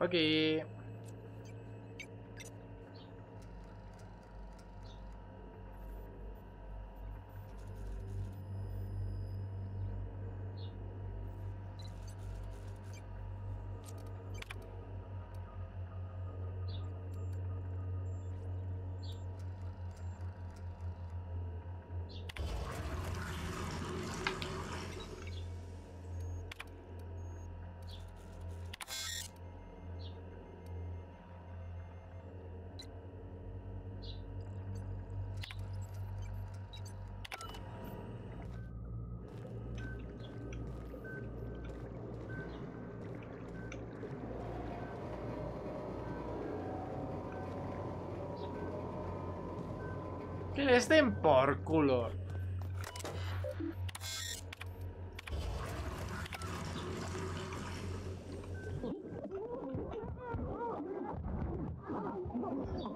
Oke. Okay. Que les den por culo.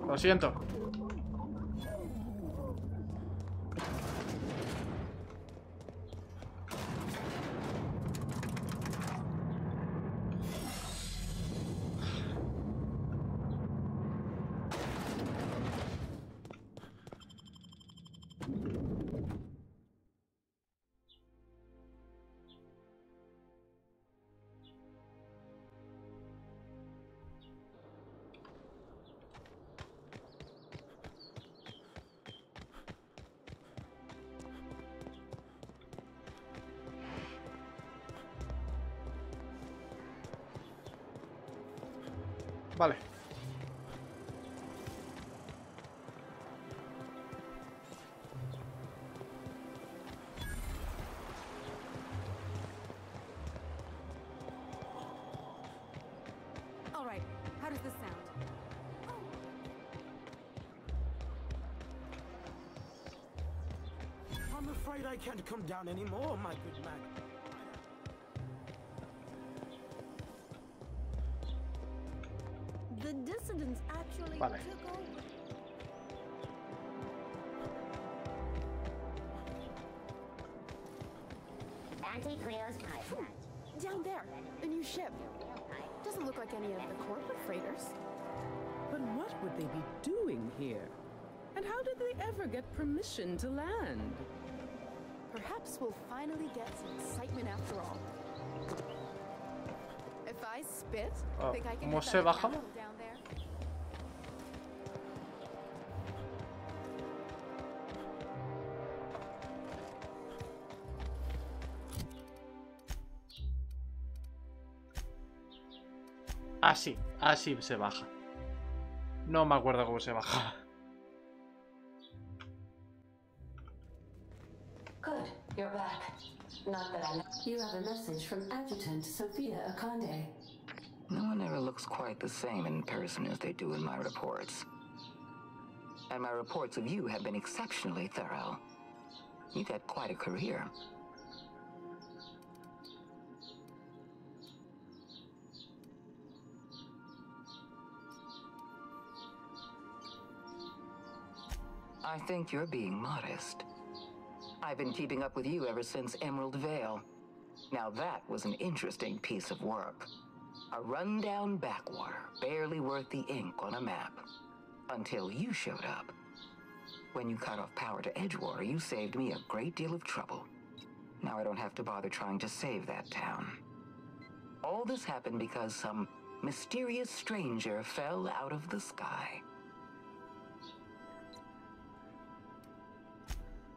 Lo siento. Vale. All right, how does this sound? I'm afraid I can't come down anymore, my good man. Vale. took over. Anti-Creo's type. Hmm. Down there, a new ship. Doesn't look like any of the corporate freighters. But what would they be doing here? And how did they ever get permission to land? Perhaps we'll finally get some excitement after all. If I spit, Oh, think I can ¿cómo get se baja? Ah, así, así ah, se baja. No me acuerdo cómo se baja. Good, you're back. Not that I know. You have a message from Adjutant Sophia Akande. No one ever looks quite the same in person as they do in my reports. And my reports of you have been exceptionally thorough. You've had quite a career. I think you're being modest. I've been keeping up with you ever since Emerald Vale. Now that was an interesting piece of work. A rundown backwater, barely worth the ink on a map. Until you showed up. When you cut off power to Edgewater, you saved me a great deal of trouble. Now I don't have to bother trying to save that town. All this happened because some mysterious stranger fell out of the sky.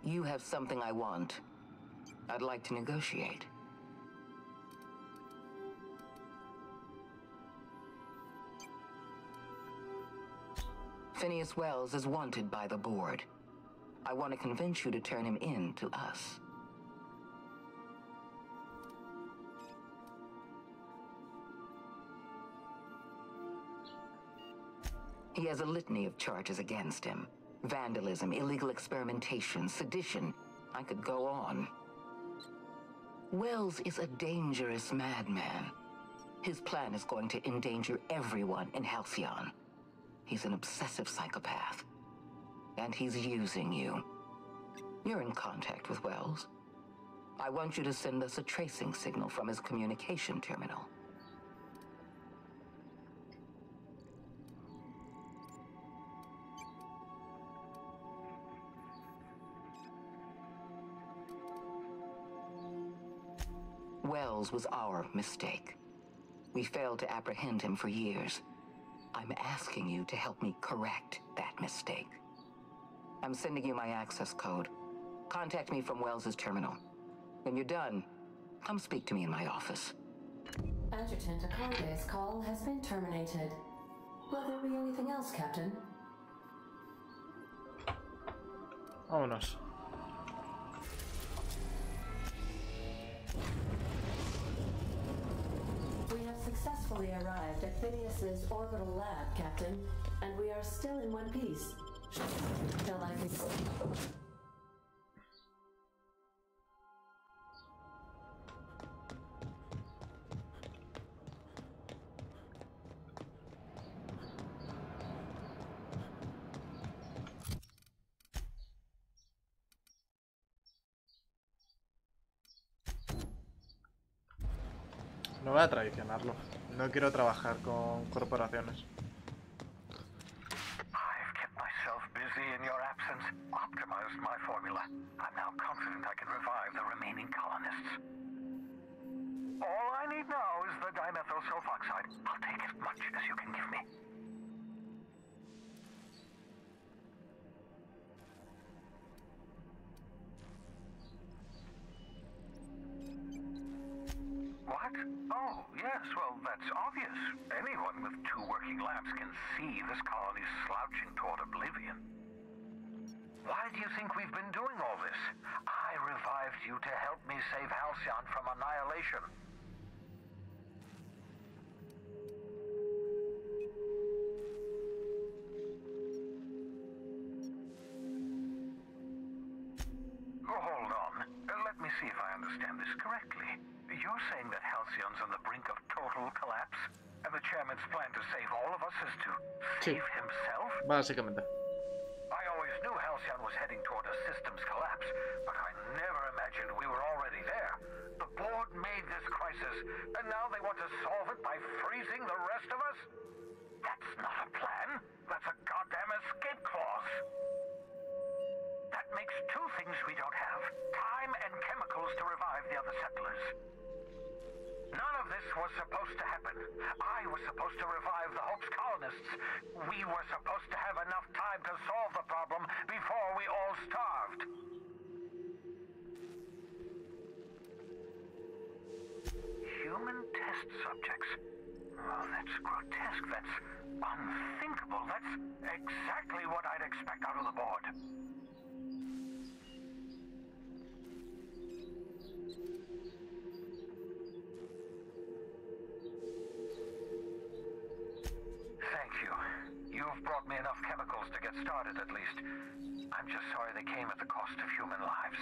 You have something I want. I'd like to negotiate. Phineas Wells is wanted by the board. I want to convince you to turn him in to us. He has a litany of charges against him. Vandalism, illegal experimentation, sedition. I could go on. Wells is a dangerous madman. His plan is going to endanger everyone in Halcyon. He's an obsessive psychopath. And he's using you. You're in contact with Wells. I want you to send us a tracing signal from his communication terminal. Wells was our mistake. We failed to apprehend him for years. I'm asking you to help me correct that mistake. I'm sending you my access code. Contact me from Wells's terminal. When you're done, come speak to me in my office. Adjutant Akande's call has been terminated. Will there be anything else, Captain? Vámonos. Successfully arrived at Phineas's orbital lab, Captain, and we are still in one piece. Shall I con- No voy a traicionarlo. No quiero trabajar con corporaciones. I've kept myself busy in your absence, optimized my formula. I'm now confident I can revive the remaining colonists. All I need now is the dimethyl sulfoxide. I'll take as much as you can give me. Oh, yes, well, that's obvious. Anyone with two working lamps can see this colony's slouching toward oblivion. Why do you think we've been doing all this? I revived you to help me save Halcyon from annihilation. Oh, hold on. Let me see if I understand this correctly. You're saying that Halcyon's on the brink of total collapse, and the chairman's plan to save all of us is to Sí. save himself? Básicamente. I always knew Halcyon was heading toward a systems collapse, but I never imagined we were already there. The board made this crisis, and now they want to solve it by freezing the rest of us? That's not a plan. That's a goddamn escape clause. That makes two things we don't have. Time chemicals to revive the other settlers. None of this was supposed to happen. I was supposed to revive the Hope's colonists. We were supposed to have enough time to solve the problem before we all starved. Human test subjects. Oh, that's grotesque. That's unthinkable. That's exactly what I'd expect out of the board. Brought me enough chemicals to get started, at least. I'm just sorry they came at the cost of human lives.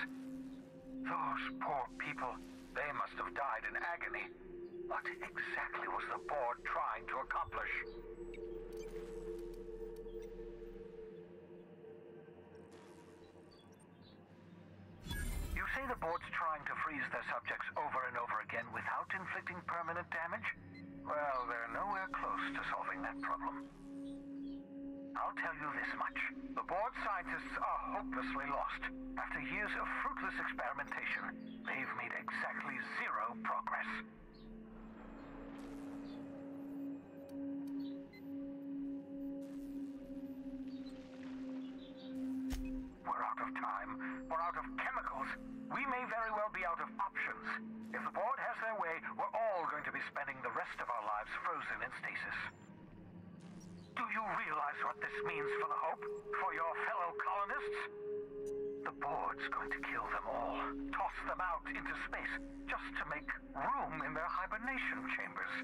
Those poor people, they must have died in agony. What exactly was the board trying to accomplish? You say the board's trying to freeze their subjects over and over again without inflicting permanent damage? Well, they're nowhere close to solving that problem. I'll tell you this much. The board scientists are hopelessly lost. After years of fruitless experimentation, they've made exactly zero progress. We're out of time. We're out of chemicals. We may very well be out of options. If the board has their way, we're all going to be spending the rest of our lives frozen in stasis. You realize what this means for the Hope? For your fellow colonists? The board's going to kill them all, toss them out into space, just to make room in their hibernation chambers.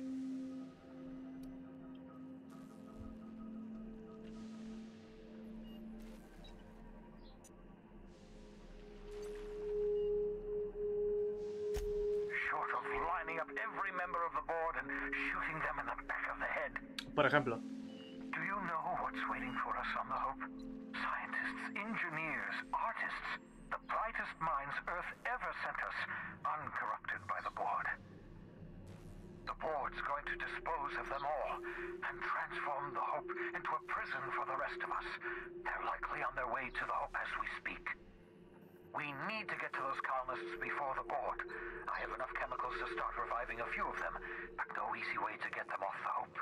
Short of engineers, artists, the brightest minds Earth ever sent us, uncorrupted by the board. The board's going to dispose of them all and transform the Hope into a prison for the rest of us. They're likely on their way to the Hope as we speak. We need to get to those colonists before the board. I have enough chemicals to start reviving a few of them, but no easy way to get them off the Hope.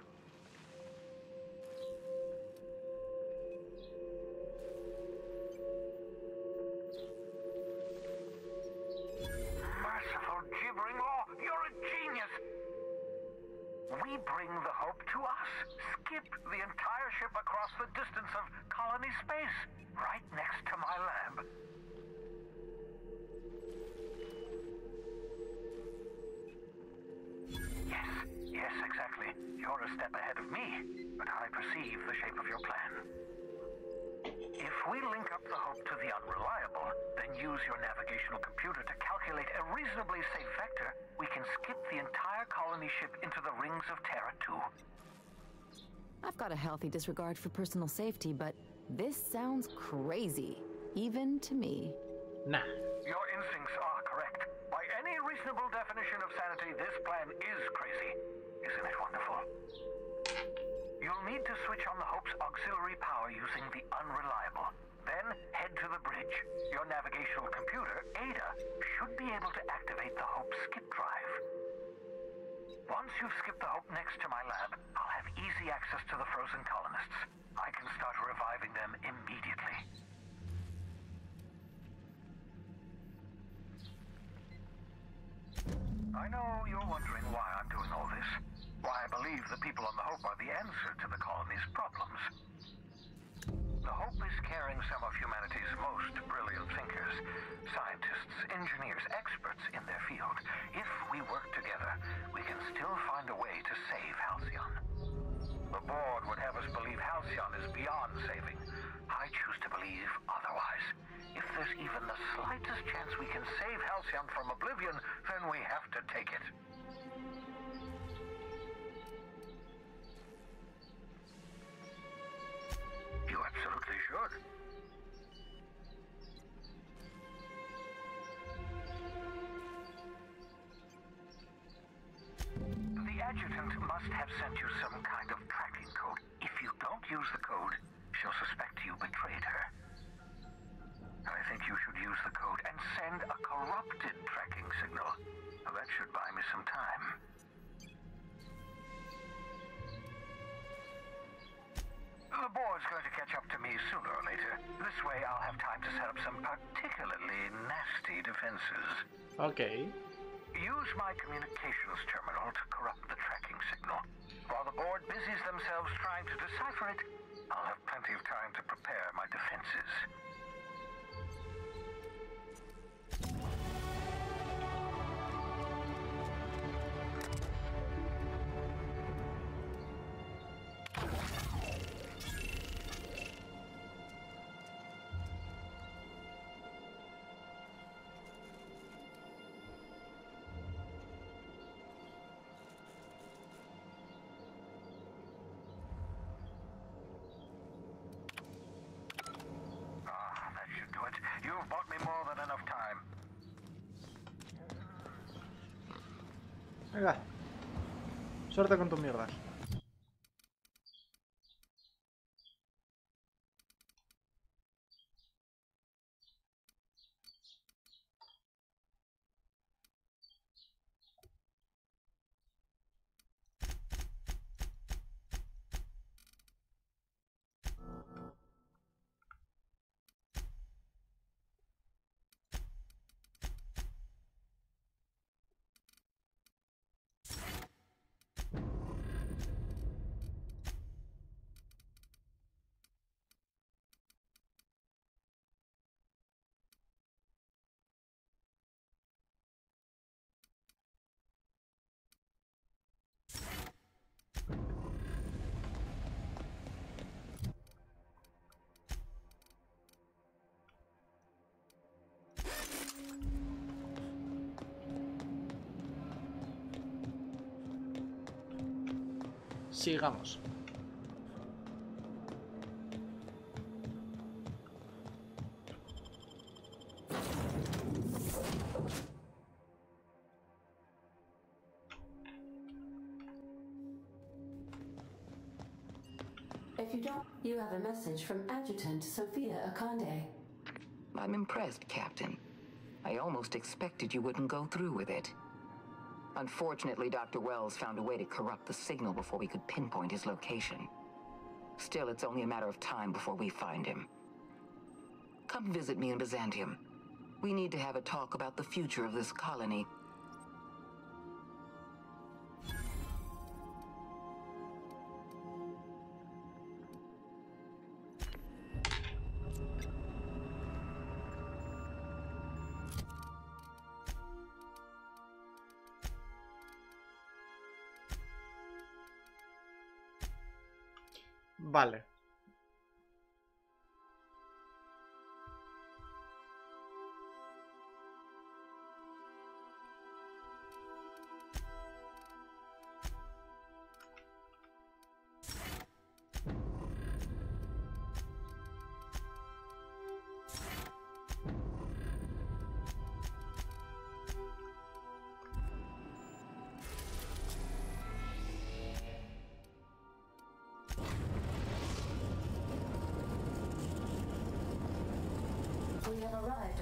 We bring the Hope to us. Skip the entire ship across the distance of colony space, right next to my lab. Yes, yes, exactly. You're a step ahead of me, but I perceive the shape of your plan. If we link up the Hope to the Unreliable, then use your navigational computer to calculate a reasonably safe vector, we can skip the entire colony ship into the rings of Terra 2. I've got a healthy disregard for personal safety, but this sounds crazy, even to me. Nah. Your instincts are correct. By any reasonable definition of sanity, this plan is crazy. Isn't it wonderful? You'll need to switch on the Hope's auxiliary power using the Unreliable. Then head to the bridge. Your navigational computer, Ada, should be able to activate the Hope skip drive. Once you've skipped the Hope next to my lab, I'll have easy access to the frozen colonists. I can start reviving them immediately. I know you're wondering why I'm doing all this. Why I believe the people on the Hope are the answer to the colony's problems. Carrying some of humanity's most brilliant thinkers, scientists, engineers, experts in their field. If we work together, we can still find a way to save Halcyon. The board would have us believe Halcyon is beyond saving. I choose to believe otherwise. If there's even the slightest chance we can save Halcyon from oblivion, then we have to take it. You absolutely should. The adjutant must have sent you some kind of tracking code. If you don't use the code, she'll suspect you betrayed her. I think you should use the code and send a corrupted tracking signal. That should buy me some time. The board's going to catch up to me sooner or later. This way I'll have time to set up some particularly nasty defenses. Okay. Use my communications terminal to corrupt the tracking signal. While the board busies themselves trying to decipher it, I'll have plenty of time to prepare my defenses. Venga. Suerte con tus mierdas. Sigamos. If you don't, you have a message from Adjutant Sophia Akande. I'm impressed, Captain. I almost expected you wouldn't go through with it. Unfortunately, Dr. Wells found a way to corrupt the signal before we could pinpoint his location. Still, it's only a matter of time before we find him. Come visit me in Byzantium. We need to have a talk about the future of this colony. Vale.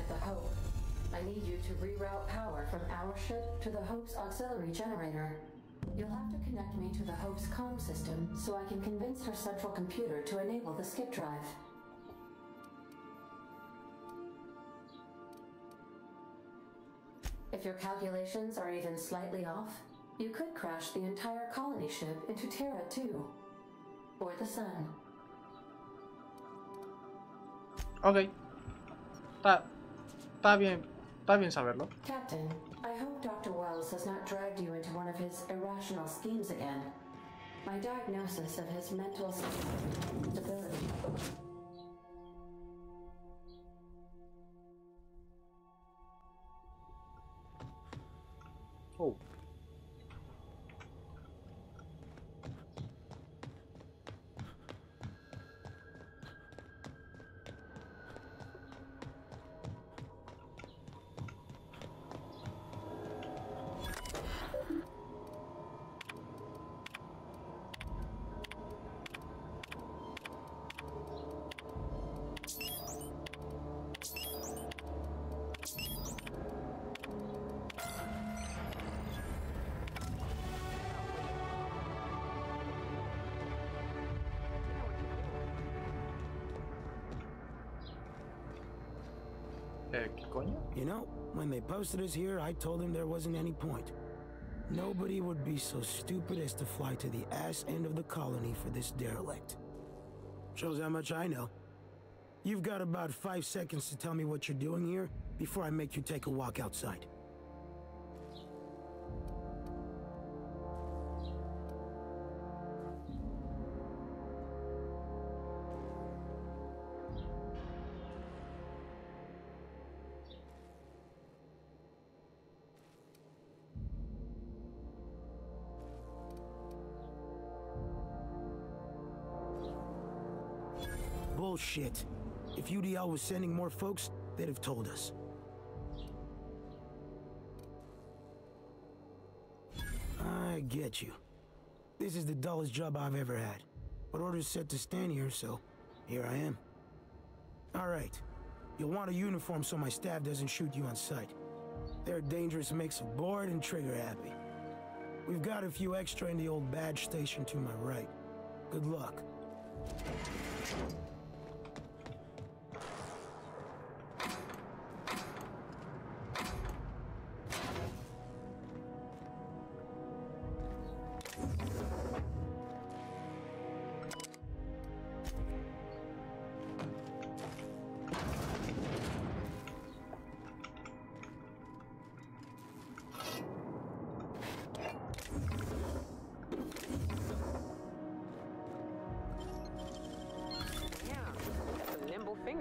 At the Hope. I need you to reroute power from our ship to the Hope's auxiliary generator. You'll have to connect me to the Hope's comm system so I can convince her central computer to enable the skip drive. If your calculations are even slightly off, you could crash the entire colony ship into Terra 2. Or the Sun. Ok. Está, está bien. Está bien saberlo. Captain, I hope Dr. Wells has not dragged you into one of his irrational schemes again. My diagnosis of his mental stability. Eh. You know, when they posted us here, I told them there wasn't any point. Nobody would be so stupid as to fly to the ass end of the colony for this derelict. Shows how much I know. You've got about five seconds to tell me what you're doing here before I make you take a walk outside. Bullshit. If UDL was sending more folks, they'd have told us. I get you. This is the dullest job I've ever had. But orders set to stand here, so here I am. Alright. You'll want a uniform so my staff doesn't shoot you on sight. They're a dangerous mix of bored and trigger happy. We've got a few extra in the old badge station to my right. Good luck.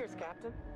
Fingers, Captain.